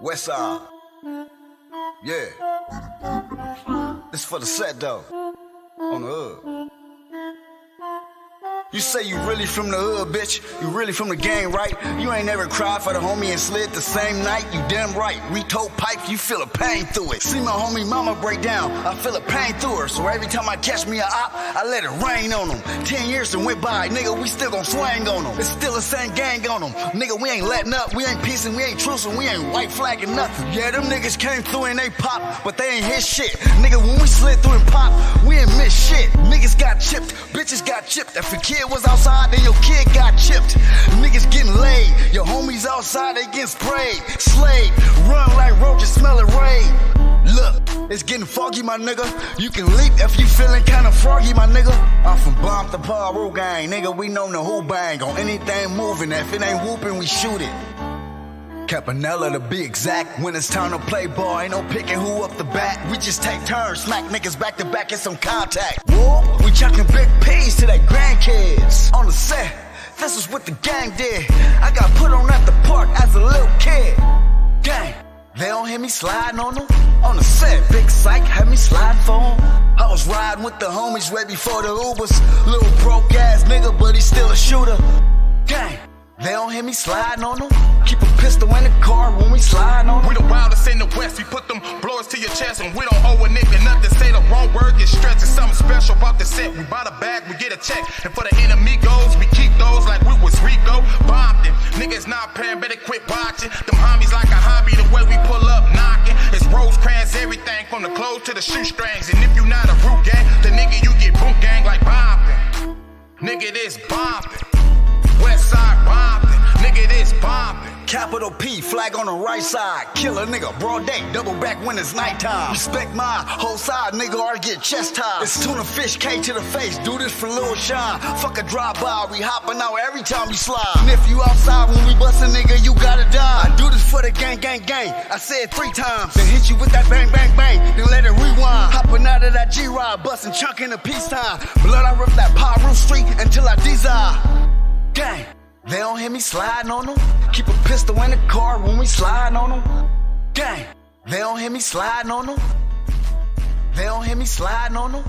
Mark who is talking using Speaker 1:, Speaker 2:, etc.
Speaker 1: West Side. Yeah. This for the set though. On the hood. You say you really from the hood, bitch. You really from the gang, right? You ain't never cried for the homie and slid the same night. You damn right. We told pipe, you feel a pain through it. See my homie mama break down, I feel a pain through her. So every time I catch me a op, I let it rain on them. Ten years and went by, nigga, we still gon' swing on them. It's still the same gang on them. Nigga, we ain't letting up, we ain't peacing, we ain't trucing, we ain't white flagging nothing. Yeah, them niggas came through and they pop, but they ain't hit shit. Nigga, when we slid through and pop, we ain't miss shit. Niggas got chipped, bitches got chipped. If a kid was outside, then your kid got chipped. Niggas getting laid, your homies outside, they getting sprayed. Slayed, run like roaches, smelling raid. Look, it's getting foggy, my nigga. You can leap if you feeling kinda froggy, my nigga. I'm from Bompton Paru gang, nigga. We know the who bang on anything moving. If it ain't whooping, we shoot it. Campanella to be exact. When it's time to play ball, ain't no picking who up the bat. We just take turns, smack niggas back to back in some contact. Whoa, we chucking big P's to their grandkids. On the set, this is what the gang did. I got put on at the park as a little kid. Gang, they don't hear me sliding on them. On the set, big psych had me sliding for 'em. I was riding with the homies way before the Ubers. Little broke ass nigga, but he still a shooter. Gang, they don't hear me sliding on them. Keep a pistol in the car when we slide on them.
Speaker 2: We the wildest in the west. We put them blowers to your chest, and we don't owe a nigga Something special about the set. We buy the bag, we get a check. And for the enemy goes, we keep those like we was Rico. Bombed them. Niggas not paying, better quit watching. Them homies like a hobby, the way we pull up knocking. It's Rosecrans, everything from the clothes to the shoestrings. And if you not a root gang, the nigga you get boot
Speaker 1: Capital P, flag on the right side. Kill a nigga, broad day, double back when it's nighttime. Respect my whole side, nigga, or get chest tied. It's tuna fish, K to the face, do this for Lil Shine. Fuck a drive by, we hopping out every time we slide. And if you outside when we bust a nigga, you gotta die. I do this for the gang, gang, gang. I said three times. Then hit you with that bang, bang, bang. Then let it rewind. Hopping out of that G-Ride, busting chunk in the peacetime. Blood, I rip that Piru Street until I desire. Gang. They don't hear me sliding on them. Keep a pistol in the car when we sliding on them. Gang. They don't hear me sliding on them. They don't hear me sliding on them.